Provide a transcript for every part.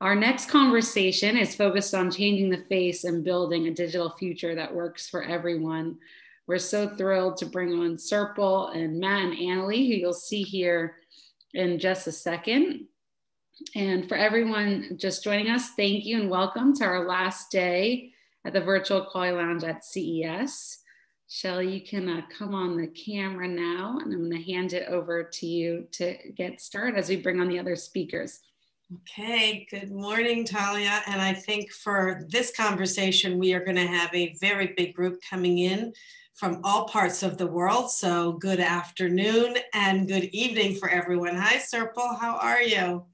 Our next conversation is focused on changing the face and building a digital future that works for everyone. We're so thrilled to bring on Serpil and Matt and Anneli, who you'll see here in just a second. And for everyone just joining us, thank you and welcome to our last day at the virtual Equality Lounge at CES. Shelley, you can uh, come on the camera now, and I'm going to hand it over to you to get started as we bring on the other speakers. Okay, good morning, Talia. And I think for this conversation, we are going to have a very big group coming in from all parts of the world. So, good afternoon and good evening for everyone. Hi, Serpil. How are you?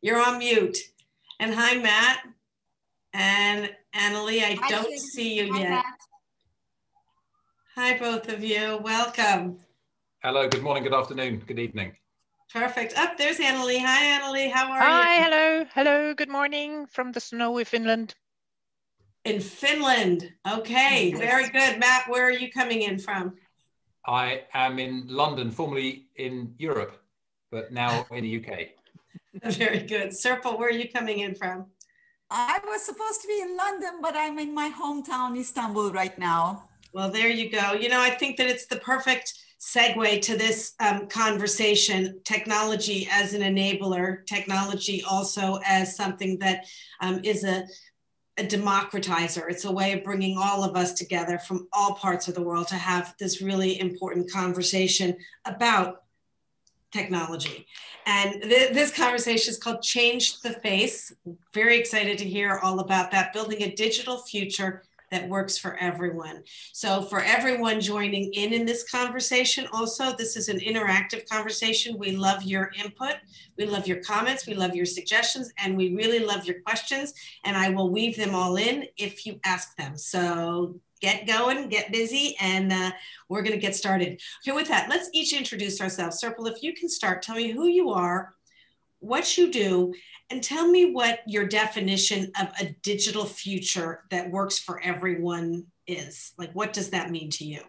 You're on mute. And hi, Matt. And Anneli, I hi, don't see you hi, yet. Matt. Hi, both of you. Welcome. Hello, good morning, good afternoon, good evening. Perfect. Up oh, there's Anneli. Hi, Anneli. How are Hi, you? Hi, hello. Hello, good morning from the snowy Finland. In Finland. Okay, yes. very good. Matt, where are you coming in from? I am in London, formerly in Europe, but now in the UK. very good. Serpil, where are you coming in from? I was supposed to be in London, but I'm in my hometown, Istanbul, right now. Well, there you go. You know, I think that it's the perfect segue to this um, conversation technology as an enabler, technology also as something that um, is a, a democratizer. It's a way of bringing all of us together from all parts of the world to have this really important conversation about technology. And th- this conversation is called Change the Face. Very excited to hear all about that, building a digital future that works for everyone. So for everyone joining in in this conversation, also, this is an interactive conversation. We love your input. We love your comments. We love your suggestions, and we really love your questions. And I will weave them all in if you ask them. So get going, get busy, and uh, we're going to get started. Okay, with that, let's each introduce ourselves. Serpil, if you can start, tell me who you are, what you do, and tell me what your definition of a digital future that works for everyone is. Like, what does that mean to you?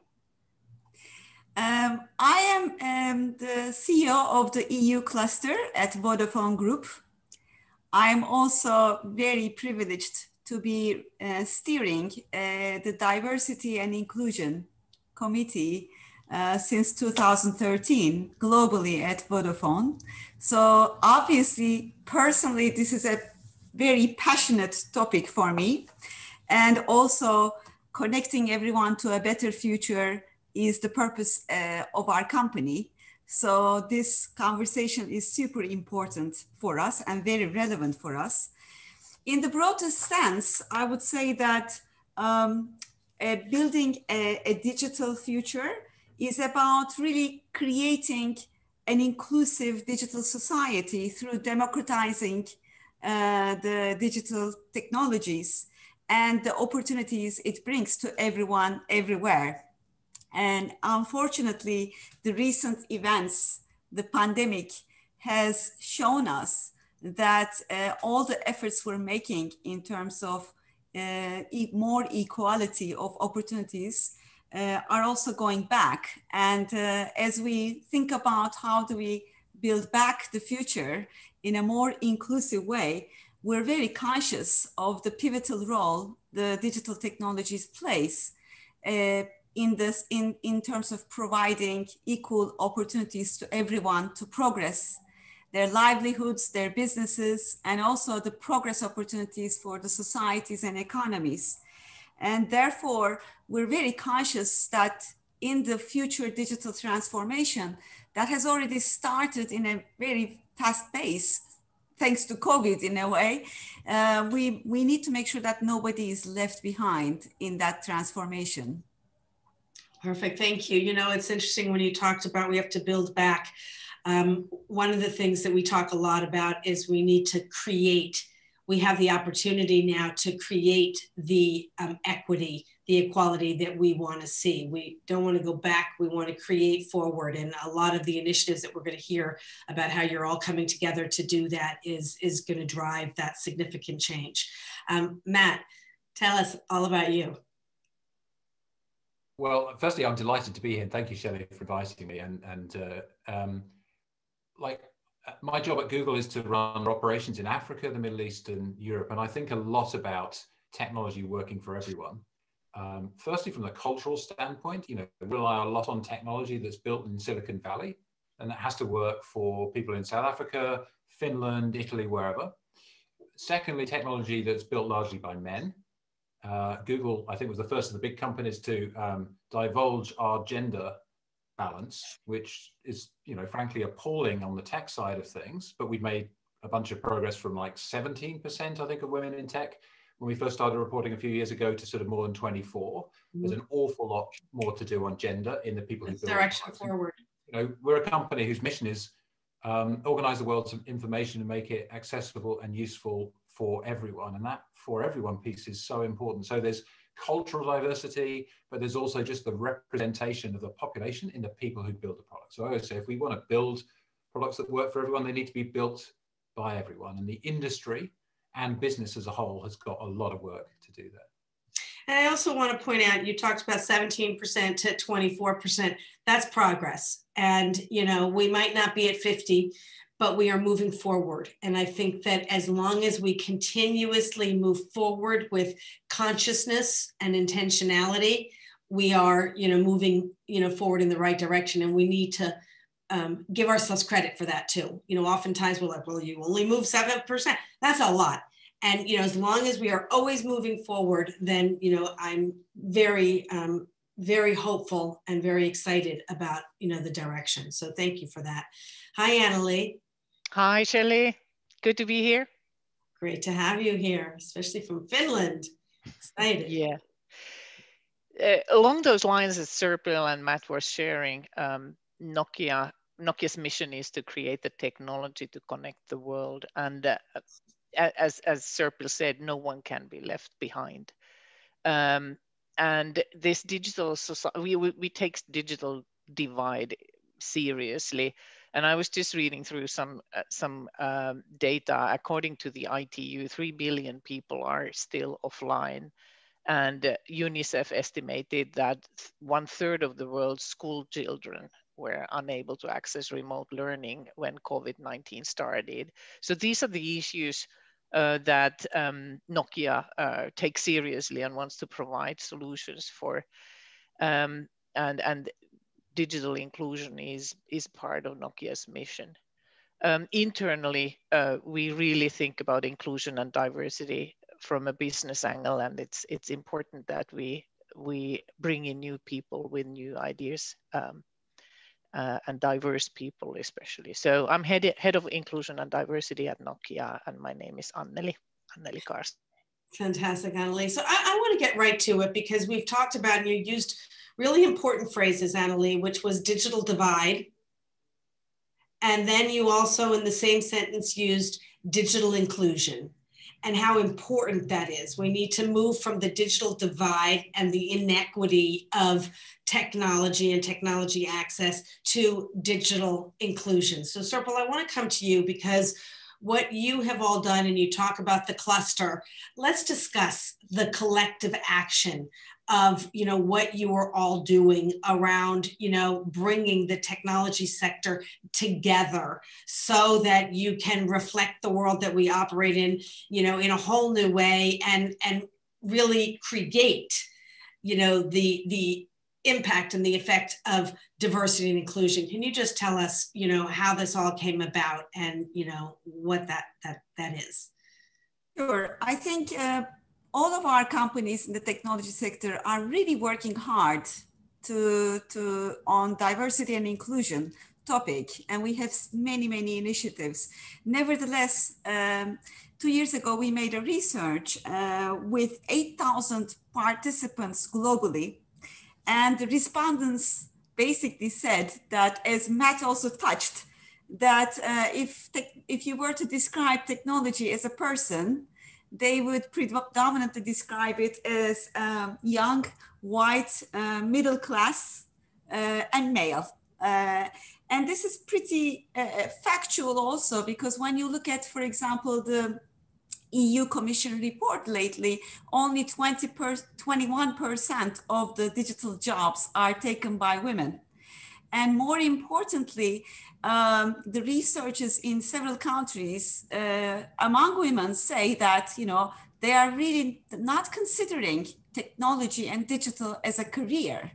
Um, I am um, the CEO of the EU cluster at Vodafone Group. I'm also very privileged to be uh, steering uh, the diversity and inclusion committee uh, since 2013 globally at Vodafone. So obviously, personally, this is a very passionate topic for me. And also connecting everyone to a better future is the purpose uh, of our company. So this conversation is super important for us and very relevant for us. In the broadest sense, I would say that um, uh, building a, a digital future is about really creating an inclusive digital society through democratizing uh, the digital technologies and the opportunities it brings to everyone everywhere. And unfortunately, the recent events, the pandemic, has shown us that uh, all the efforts we're making in terms of uh, e more equality of opportunities uh, are also going back. And uh, as we think about how do we build back the future in a more inclusive way, we're very conscious of the pivotal role the digital technologies plays uh, in this in, in terms of providing equal opportunities to everyone to progress their livelihoods, their businesses, and also the progress opportunities for the societies and economies. And therefore, we're very conscious that in the future digital transformation that has already started in a very fast pace, thanks to COVID in a way, uh, we, we need to make sure that nobody is left behind in that transformation. Perfect, thank you. You know, it's interesting when you talked about we have to build back. Um, one of the things that we talk a lot about is we need to create we have the opportunity now to create the um, equity, the equality that we want to see. We don't want to go back, we want to create forward. And a lot of the initiatives that we're going to hear about how you're all coming together to do that is, is going to drive that significant change. Um, Matt, tell us all about you. Well, firstly, I'm delighted to be here. Thank you, Shelley, for inviting me. And, and uh, um, like my job at Google is to run operations in Africa, the Middle East, and Europe. And I think a lot about technology working for everyone. Um, firstly, from the cultural standpoint, you know, we rely a lot on technology that's built in Silicon Valley, and that has to work for people in South Africa, Finland, Italy, wherever. Secondly, technology that's built largely by men. Uh, Google, I think, was the first of the big companies to um, divulge our gender balance, which is, you know, frankly appalling on the tech side of things. But we've made a bunch of progress from like 17%, I think, of women in tech when we first started reporting a few years ago to sort of more than 24. Mm-hmm. There's an awful lot more to do on gender in the people who build direction forward. You know, we're a company whose mission is um, organize the world's information and make it accessible and useful for everyone. And that for everyone piece is so important. So there's cultural diversity, but there's also just the representation of the population in the people who build the product. So I always say if we want to build products that work for everyone, they need to be built by everyone. And the industry and business as a whole has got a lot of work to do there. And I also want to point out you talked about 17% to 24%. That's progress. And, you know, we might not be at 50, but we are moving forward. And I think that as long as we continuously move forward with consciousness and intentionality, we are, you know, moving, you know, forward in the right direction. And we need to um, give ourselves credit for that too. You know, oftentimes we're like, well, you only move 7%. That's a lot. And, you know, as long as we are always moving forward, then, you know, I'm very, um, very hopeful and very excited about, you know, the direction. So thank you for that. Hi, Anneli. Hi, Shelley. Good to be here. Great to have you here, especially from Finland. Excited. Yeah. Uh, along those lines, as Serpil and Matt were sharing, um, Nokia Nokia's mission is to create the technology to connect the world, and uh, as as Serpil said, no one can be left behind. Um, and this digital society, we, we, we take digital divide seriously and I was just reading through some uh, some um, data. According to the ITU, three billion people are still offline, and uh, UNICEF estimated that one third of the world's school children were unable to access remote learning when COVID-19 started. So these are the issues uh, that um, Nokia uh, takes seriously and wants to provide solutions for. Um, and, and digital inclusion is, is part of Nokia's mission. Um, internally, uh, we really think about inclusion and diversity from a business angle, and it's it's important that we we bring in new people with new ideas um, uh, and diverse people, especially. So I'm head head of inclusion and diversity at Nokia, and my name is Anneli Anneli Karlstedt. Fantastic, Anneli. So I, I want to get right to it because we've talked about and you used really important phrases, Anneli, which was digital divide. And then you also, in the same sentence, used digital inclusion and how important that is. We need to move from the digital divide and the inequity of technology and technology access to digital inclusion. So, Serpil, I want to come to you because what you have all done and you talk about the cluster. Let's discuss the collective action of you know what you are all doing around you know bringing the technology sector together so that you can reflect the world that we operate in you know in a whole new way and and really create you know the the impact and the effect of diversity and inclusion. Can you just tell us you know how this all came about and you know what that that that is? Sure. I think uh, all of our companies in the technology sector are really working hard to, to on diversity and inclusion topic and we have many many initiatives. Nevertheless um, two years ago we made a research uh, with 8000 participants globally and the respondents basically said that as matt also touched that uh, if, if you were to describe technology as a person they would predominantly describe it as um, young, white, uh, middle class, uh, and male. Uh, and this is pretty uh, factual also because when you look at, for example, the EU Commission report lately, only 20 per, 21% of the digital jobs are taken by women. And more importantly, um, the researchers in several countries uh, among women say that, you know, they are really not considering technology and digital as a career.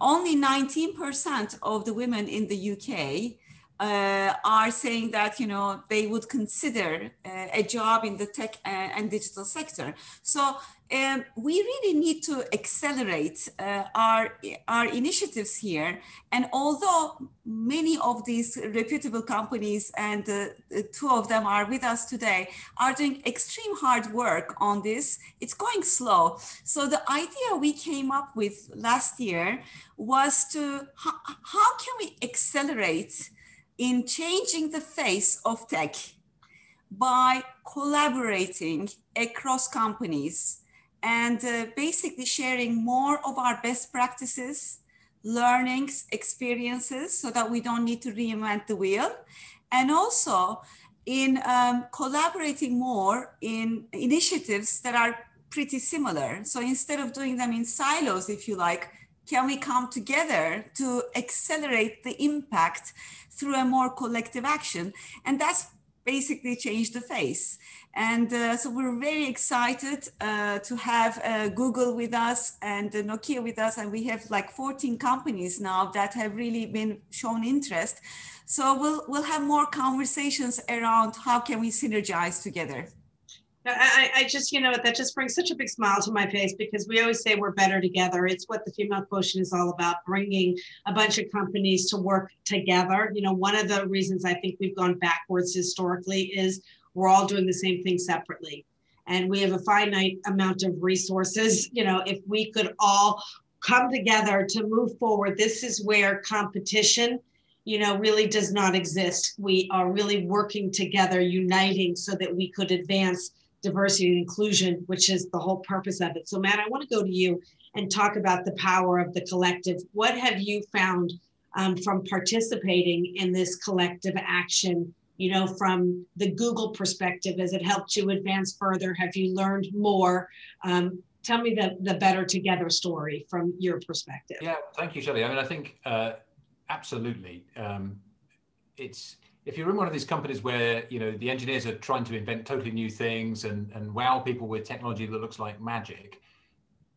Only 19% of the women in the UK uh, are saying that you know they would consider uh, a job in the tech uh, and digital sector. So um, we really need to accelerate uh, our our initiatives here. And although many of these reputable companies and uh, two of them are with us today are doing extreme hard work on this, it's going slow. So the idea we came up with last year was to how, how can we accelerate in changing the face of tech by collaborating across companies and uh, basically sharing more of our best practices, learnings, experiences, so that we don't need to reinvent the wheel. And also in um, collaborating more in initiatives that are pretty similar. So instead of doing them in silos, if you like, can we come together to accelerate the impact through a more collective action? And that's basically changed the face. And uh, so we're very excited uh, to have uh, Google with us and Nokia with us. And we have like 14 companies now that have really been shown interest. So we'll, we'll have more conversations around how can we synergize together. I, I just, you know, that just brings such a big smile to my face because we always say we're better together. It's what the female quotient is all about, bringing a bunch of companies to work together. You know, one of the reasons I think we've gone backwards historically is we're all doing the same thing separately. And we have a finite amount of resources. You know, if we could all come together to move forward, this is where competition you know, really does not exist. We are really working together, uniting so that we could advance diversity and inclusion, which is the whole purpose of it. So, Matt, I want to go to you and talk about the power of the collective. What have you found um, from participating in this collective action? You know, from the Google perspective, has it helped you advance further? Have you learned more? Um, tell me the, the better together story from your perspective. Yeah, thank you, Shelley. I mean, I think uh, absolutely. Um, it's if you're in one of these companies where you know the engineers are trying to invent totally new things and, and wow people with technology that looks like magic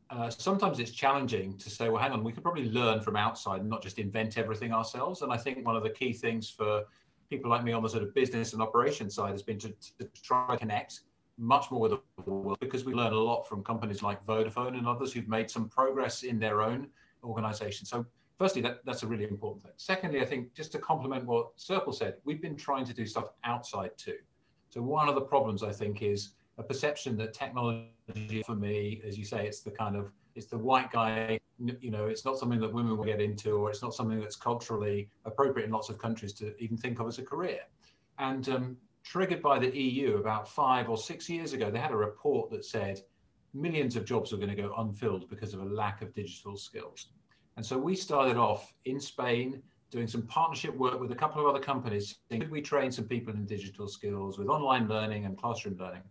uh, sometimes it's challenging to say well hang on we could probably learn from outside and not just invent everything ourselves. And i think one of the key things for people like me on the sort of business and operation side has been to, to try to connect much more with the world because we learn a lot from companies like vodafone and others who've made some progress in their own organization. So firstly, that, that's a really important thing. Secondly, I think just to complement what Serpil said, we've been trying to do stuff outside too. So one of the problems I think is a perception that technology for me, as you say, it's the kind of it's the white guy, you know, it's not something that women will get into, or it's not something that's culturally appropriate in lots of countries to even think of as a career. And um, triggered by the EU about five or six years ago, they had a report that said millions of jobs are going to go unfilled because of a lack of digital skills. And so we started off in Spain doing some partnership work with a couple of other companies. Could we train some people in digital skills with online learning and classroom learning?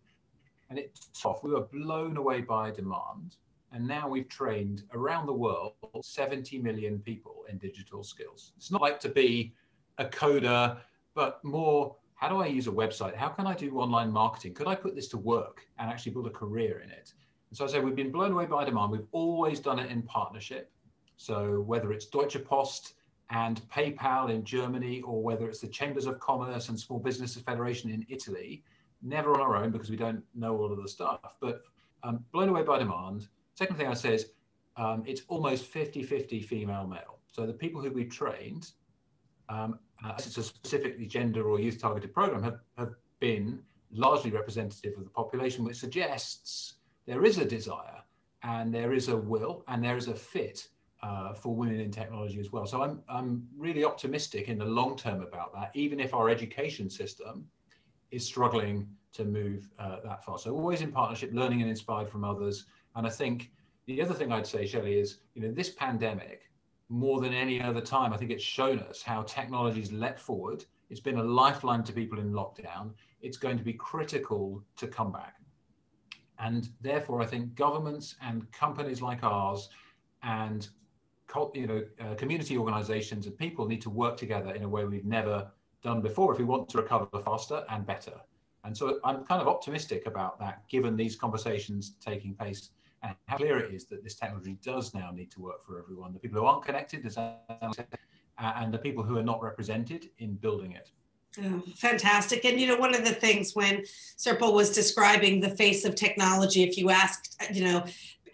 And it's tough. We were blown away by demand. And now we've trained around the world 70 million people in digital skills. It's not like to be a coder, but more how do I use a website? How can I do online marketing? Could I put this to work and actually build a career in it? And so I say we've been blown away by demand. We've always done it in partnership. So whether it's Deutsche Post and PayPal in Germany, or whether it's the Chambers of Commerce and Small Businesses Federation in Italy, never on our own because we don't know all of the stuff, but um, blown away by demand. Second thing I say is um, it's almost 50 50 female male. So the people who we trained, um, uh, it's a specifically gender or youth targeted program, have, have been largely representative of the population, which suggests there is a desire and there is a will and there is a fit uh, for women in technology as well. So I'm, I'm really optimistic in the long term about that, even if our education system is struggling to move uh, that far. So always in partnership, learning and inspired from others. And I think the other thing I'd say, Shelley, is you know this pandemic, more than any other time, I think it's shown us how technology technology's leapt forward. It's been a lifeline to people in lockdown. It's going to be critical to come back. And therefore, I think governments and companies like ours and you know, uh, community organizations and people need to work together in a way we've never done before if we want to recover faster and better. And so I'm kind of optimistic about that, given these conversations taking place and how clear it is that this technology does now need to work for everyone. The people who aren't connected, and the people who are not represented in building it. Oh, fantastic. And you know, one of the things when Serpil was describing the face of technology, if you asked, you know,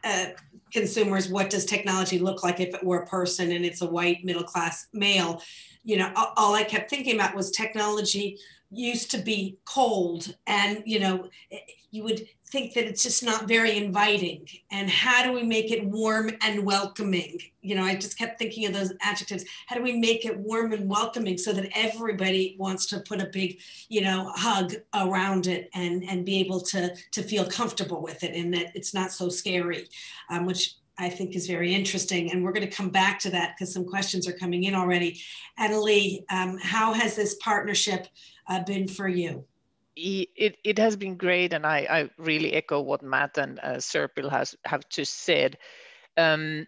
uh, consumers, what does technology look like if it were a person and it's a white middle class male? You know, all I kept thinking about was technology used to be cold and you know you would think that it's just not very inviting and how do we make it warm and welcoming you know i just kept thinking of those adjectives how do we make it warm and welcoming so that everybody wants to put a big you know hug around it and and be able to to feel comfortable with it and that it's not so scary um, which I think is very interesting. And we're going to come back to that because some questions are coming in already. Anneli, um, how has this partnership uh, been for you? It, it has been great, and I, I really echo what Matt and uh, Serpil has have just said. Um,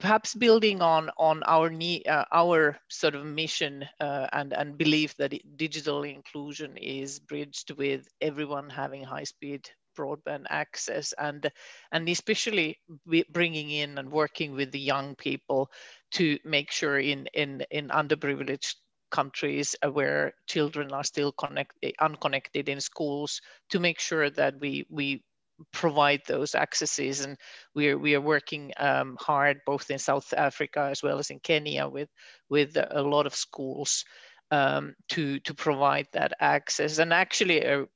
perhaps building on on our need, uh, our sort of mission uh, and and belief that digital inclusion is bridged with everyone having high speed broadband access and and especially bringing in and working with the young people to make sure in in in underprivileged countries where children are still connected, unconnected in schools to make sure that we, we provide those accesses. And we are, we are working um, hard both in South Africa as well as in Kenya with, with a lot of schools um, to, to provide that access. And actually, a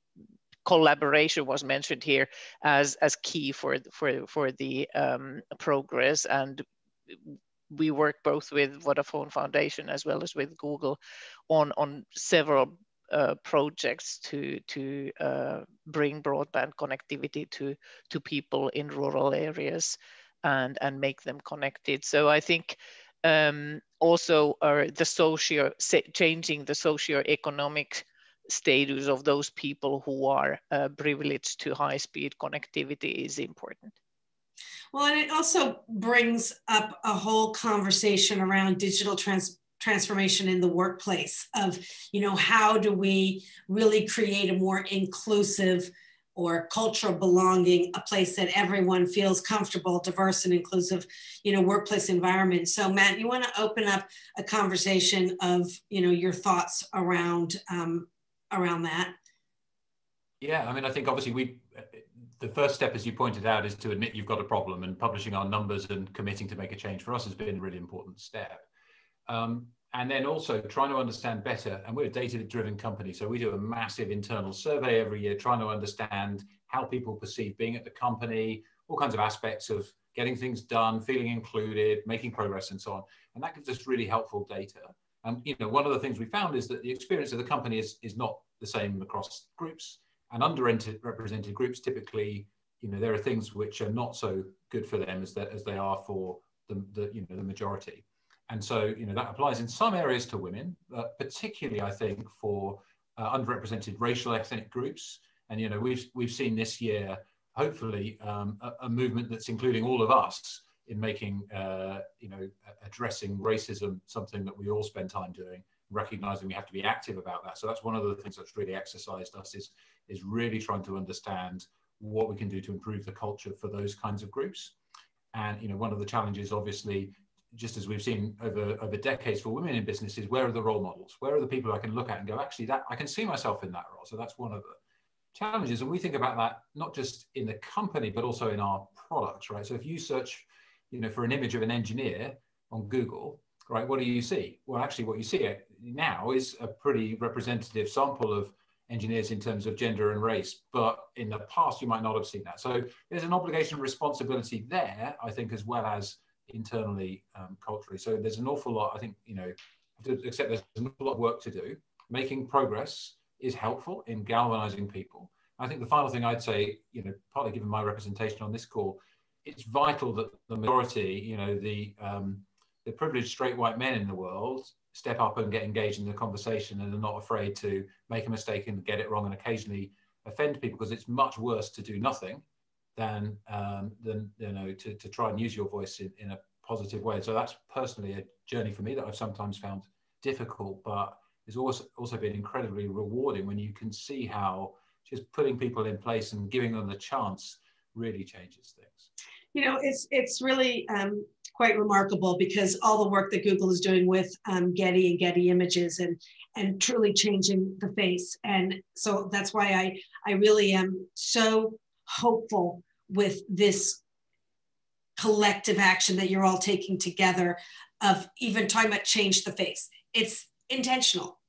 collaboration was mentioned here as, as key for, for, for the um, progress. And we work both with Vodafone Foundation as well as with Google on, on several uh, projects to, to uh, bring broadband connectivity to, to people in rural areas and, and make them connected. So I think um, also uh, the socio, changing the socio-economic status of those people who are uh, privileged to high speed connectivity is important. Well, and it also brings up a whole conversation around digital trans transformation in the workplace of, you know, how do we really create a more inclusive or cultural belonging, a place that everyone feels comfortable, diverse and inclusive, you know, workplace environment. So Matt, you want to open up a conversation of, you know, your thoughts around um, around that? Yeah, I mean, I think obviously we the first step, as you pointed out, is to admit you've got a problem, and publishing our numbers and committing to make a change for us has been a really important step. Um, and then also trying to understand better, and we're a data-driven company, so we do a massive internal survey every year, trying to understand how people perceive being at the company, all kinds of aspects of getting things done, feeling included, making progress, and so on. And that gives us really helpful data. And you know, one of the things we found is that the experience of the company is, is not the same across groups and underrepresented groups typically you know there are things which are not so good for them as that as they are for the, the you know the majority. And so you know that applies in some areas to women particularly i think for uh, underrepresented racial ethnic groups. And you know we've we've seen this year hopefully um, a, a, movement that's including all of us in making uh, you know addressing racism something that we all spend time doing recognizing we have to be active about that so that's one of the things that's really exercised us is is really trying to understand what we can do to improve the culture for those kinds of groups. And you know, one of the challenges, obviously, just as we've seen over over decades for women in business, is where are the role models? Where are the people I can look at and go, actually, that I can see myself in that role. So that's one of the challenges. And we think about that not just in the company, but also in our products, right? So if you search, you know, for an image of an engineer on Google, right, what do you see? Well, actually, what you see now is a pretty representative sample of engineers in terms of gender and race, but in the past you might not have seen that. So there's an obligation responsibility there, I think, as well as internally um, culturally. So there's an awful lot, I think, you know, except there's an awful lot of work to do. Making progress is helpful in galvanizing people. I think the final thing I'd say, you know, partly given my representation on this call, it's vital that the majority, you know, the um, the privileged straight white men in the world step up and get engaged in the conversation and are not afraid to make a mistake and get it wrong and occasionally offend people because it's much worse to do nothing than um, than you know to, to try and use your voice in, in a positive way. So that's personally a journey for me that I've sometimes found difficult, but it's also also been incredibly rewarding when you can see how just putting people in place and giving them the chance really changes things. You know, it's it's really um, quite remarkable because all the work that Google is doing with um, Getty and Getty Images and and truly changing the face, and so that's why I I really am so hopeful with this collective action that you're all taking together of even talking about change the face. It's intentional.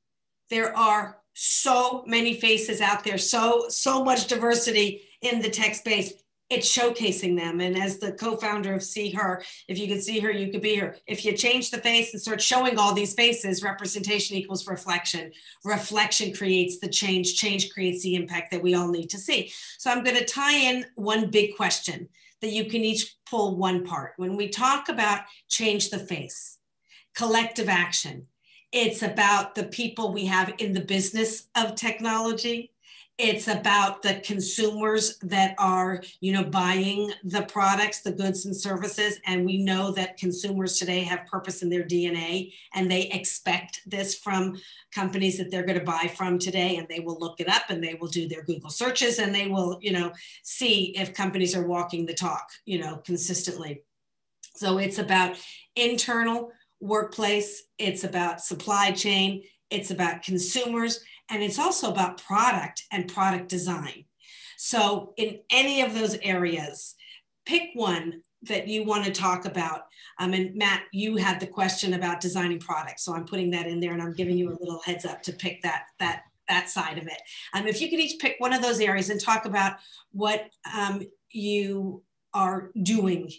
There are so many faces out there, so so much diversity in the tech space. It's showcasing them. And as the co-founder of SeeHer, if you could see her, you could be her. If you change the face and start showing all these faces, representation equals reflection. Reflection creates the change. Change creates the impact that we all need to see. So I'm going to tie in one big question that you can each pull one part. When we talk about change the face, collective action, it's about the people we have in the business of technology. It's about the consumers that are, you know, buying the products, the goods and services. And we know that consumers today have purpose in their DNA and they expect this from companies that they're going to buy from today. And they will look it up and they will do their Google searches and they will, you know, see if companies are walking the talk, you know, consistently. So it's about internal workplace, it's about supply chain, it's about consumers, and it's also about product and product design. So, in any of those areas, pick one that you want to talk about. Um, and Matt, you had the question about designing products, so I'm putting that in there, and I'm giving you a little heads up to pick that that that side of it. Um, if you could each pick one of those areas and talk about what um, you are doing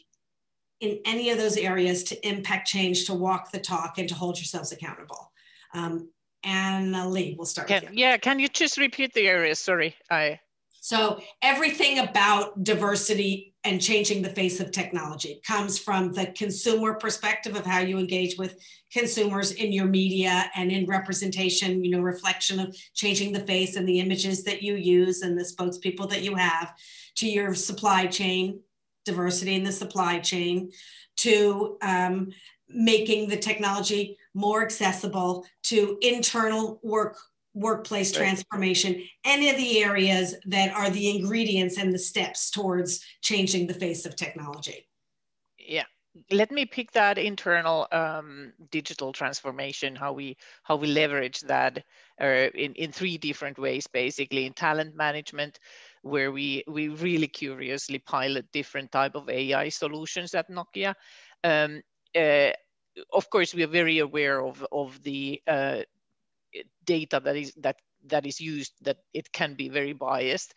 in any of those areas to impact change, to walk the talk, and to hold yourselves accountable. Um, Anneli, we'll start can, Yeah, can you just repeat the areas? Sorry, I. So everything about diversity and changing the face of technology comes from the consumer perspective of how you engage with consumers in your media and in representation, you know, reflection of changing the face and the images that you use and the spokespeople that you have to your supply chain diversity in the supply chain, to um, making the technology more accessible, to internal work workplace right. transformation, any of the areas that are the ingredients and the steps towards changing the face of technology. Yeah, let me pick that internal um, digital transformation how we how we leverage that uh, in in three different ways basically in talent management where we, we really curiously pilot different type of AI solutions at Nokia. Um, uh, of course, we are very aware of, of the uh, data that is, that, that is used, that it can be very biased.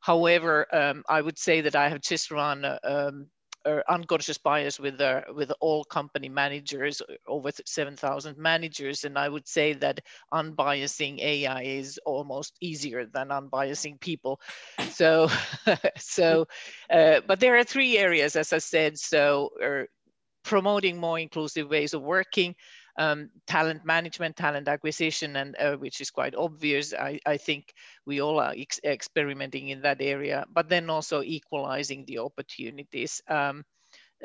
However, um, I would say that I have just run um, uh, unconscious bias with uh, with all company managers, over 7,000 managers, and I would say that unbiasing AI is almost easier than unbiasing people. So, so, uh, but there are three areas, as I said. So, uh, promoting more inclusive ways of working, um, talent management, talent acquisition, and uh, which is quite obvious. I, I think we all are ex experimenting in that area, but then also equalizing the opportunities. Um,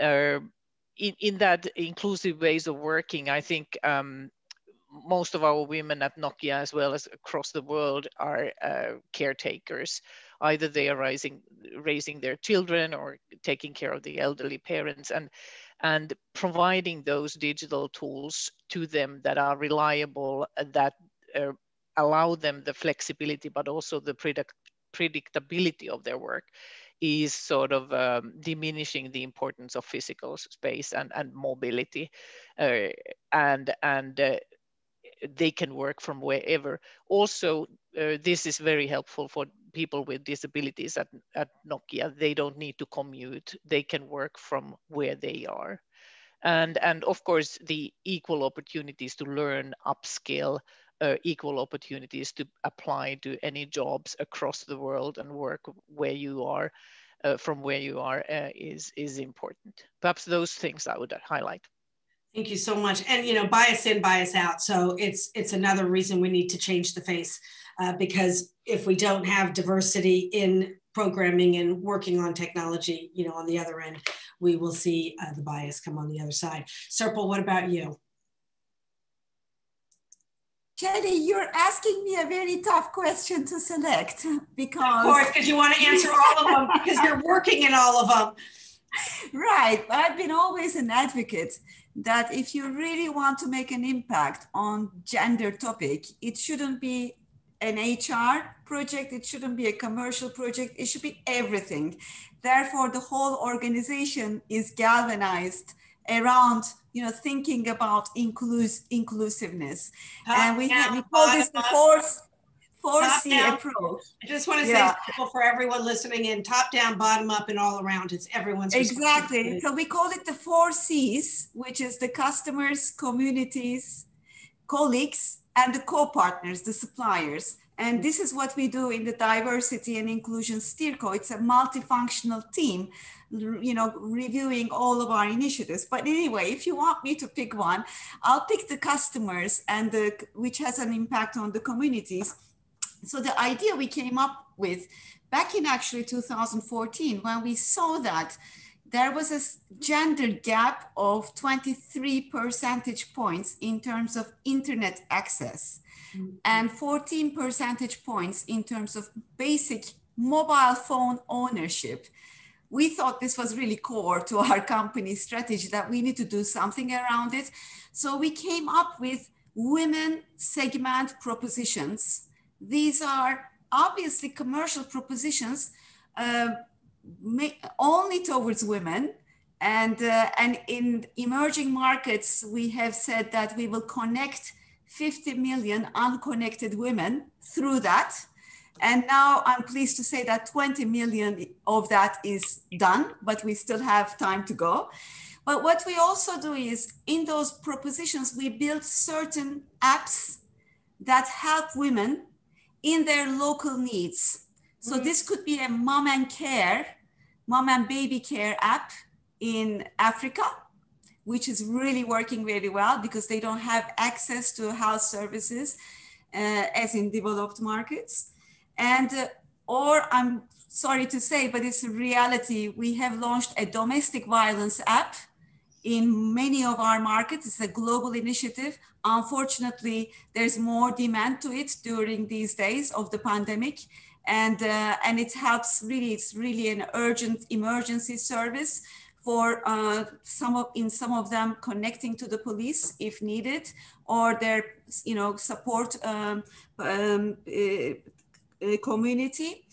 uh, in, in that inclusive ways of working, I think um, most of our women at Nokia, as well as across the world, are uh, caretakers. Either they are raising, raising their children or taking care of the elderly parents. And and providing those digital tools to them that are reliable, that uh, allow them the flexibility, but also the predict predictability of their work is sort of um, diminishing the importance of physical space and, and mobility. Uh, and and uh, they can work from wherever. Also, uh, this is very helpful for people with disabilities at, at Nokia. They don't need to commute. They can work from where they are. And, and of course, the equal opportunities to learn, upskill, uh, equal opportunities to apply to any jobs across the world and work where you are, uh, from where you are, uh, is, is important. Perhaps those things I would highlight. Thank you so much. And you know, bias in, bias out. So it's it's another reason we need to change the face uh, because if we don't have diversity in programming and working on technology, you know, on the other end, we will see uh, the bias come on the other side. Serpil, what about you? Shelley, you're asking me a very tough question to select because. Of course, because you want to answer all of them because you're working in all of them. Right. I've been always an advocate that if you really want to make an impact on gender topic, it shouldn't be an HR project, it shouldn't be a commercial project, it should be everything. Therefore, the whole organization is galvanized around you know thinking about inclus- inclusiveness. And we, yeah, we call this the force down, approach. I just want to yeah. say for everyone listening in, top down, bottom up, and all around. It's everyone's exactly. So we call it the four C's, which is the customers, communities, colleagues, and the co-partners, the suppliers. And this is what we do in the diversity and inclusion steerco. It's a multifunctional team, you know, reviewing all of our initiatives. But anyway, if you want me to pick one, I'll pick the customers and the which has an impact on the communities so the idea we came up with back in actually 2014 when we saw that there was a gender gap of 23 percentage points in terms of internet access mm-hmm. and 14 percentage points in terms of basic mobile phone ownership. We thought this was really core to our company strategy that we need to do something around it. So we came up with women segment propositions. These are obviously commercial propositions uh, only towards women. And, uh, and in emerging markets, we have said that we will connect 50 million unconnected women through that. And now I'm pleased to say that 20 million of that is done, but we still have time to go. But what we also do is in those propositions, we build certain apps that help women in their local needs. So this could be a mom and care, mom and baby care app in Africa, which is really working very well because they don't have access to health services uh, as in developed markets. And, uh, or I'm sorry to say, but it's a reality. We have launched a domestic violence app in many of our markets. It's a global initiative. Unfortunately, there's more demand to it during these days of the pandemic. And, uh, and it helps really, it's really an urgent emergency service for uh, some of in some of them connecting to the police if needed or their you know support um, um, uh, uh, community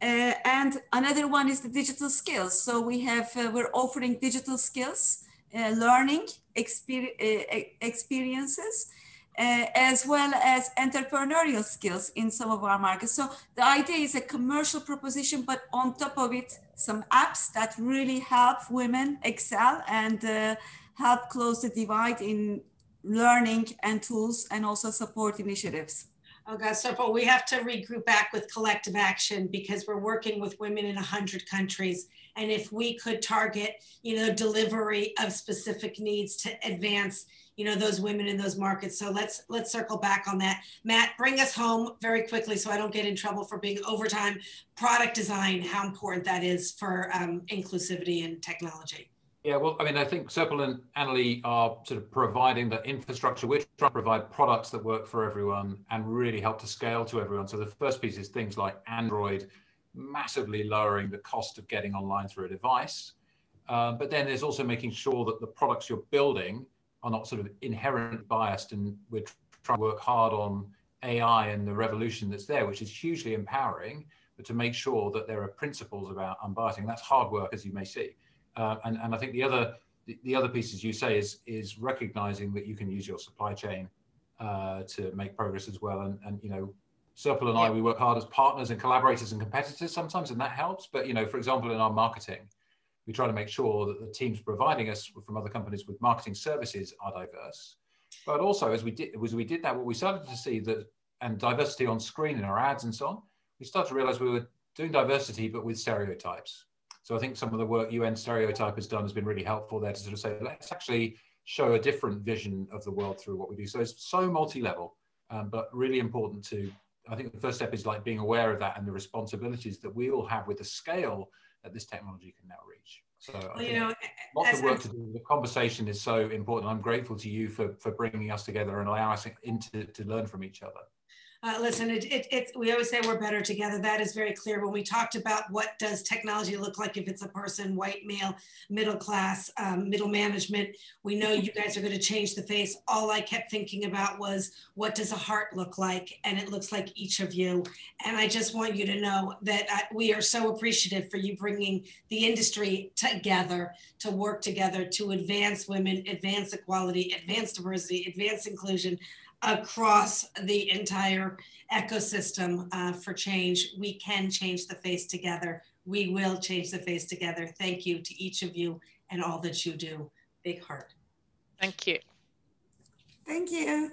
uh, and another one is the digital skills so we have uh, we're offering digital skills uh, learning exper- uh, experiences uh, as well as entrepreneurial skills in some of our markets. So the idea is a commercial proposition, but on top of it, some apps that really help women excel and help close the divide in learning and tools and also support initiatives. Okay, so but we have to regroup back with collective action because we're working with women in 100 countries. And if we could target, you know, delivery of specific needs to advance, you know, those women in those markets. So let's let's circle back on that. Matt, bring us home very quickly so I don't get in trouble for being overtime. Product design, how important that is for um, inclusivity and technology. Yeah, well, I mean, I think Serpil and Anneli are sort of providing the infrastructure. We're trying to provide products that work for everyone and really help to scale to everyone. So the first piece is things like Android, massively lowering the cost of getting online through a device. Uh, but then there's also making sure that the products you're building are not sort of inherent biased. And we're trying to work hard on AI and the revolution that's there, which is hugely empowering, but to make sure that there are principles about unbiasing. That's hard work, as you may see. Uh, and, and I think the other the, the other piece, as you say, is is recognizing that you can use your supply chain uh, to make progress as well. And and you know, Serpil and I, we work hard as partners and collaborators and competitors sometimes, and that helps. But you know, for example, in our marketing, we try to make sure that the teams providing us from other companies with marketing services are diverse. But also, as we did, as we did that, what we started to see that and diversity on screen in our ads and so on, we started to realize we were doing diversity, but with stereotypes. So I think some of the work UN Stereotype has done has been really helpful there to sort of say, let's actually show a different vision of the world through what we do. So it's so multi-level, um, but really important to, I think the first step is like being aware of that and the responsibilities that we all have with the scale that this technology can now reach. So well, you know, lots of work to do. The conversation is so important. I'm grateful to you for for bringing us together and allowing us into to learn from each other. Uh, listen, it, it, it, we always say we're better together. That is very clear. When we talked about what does technology look like if it's a person, white male, middle class, um, middle management, we know you guys are going to change the face. All I kept thinking about was what does a heart look like? And it looks like each of you. And I just want you to know that I, we are so appreciative for you bringing the industry together to work together to advance women, advance equality, advance diversity, advance inclusion across the entire ecosystem uh, for change. We can change the face together. We will change the face together. Thank you to each of you and all that you do. Big heart. Thank you. Thank you.